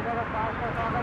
जगह पास का स्वागत चालू हो जाना चाहिए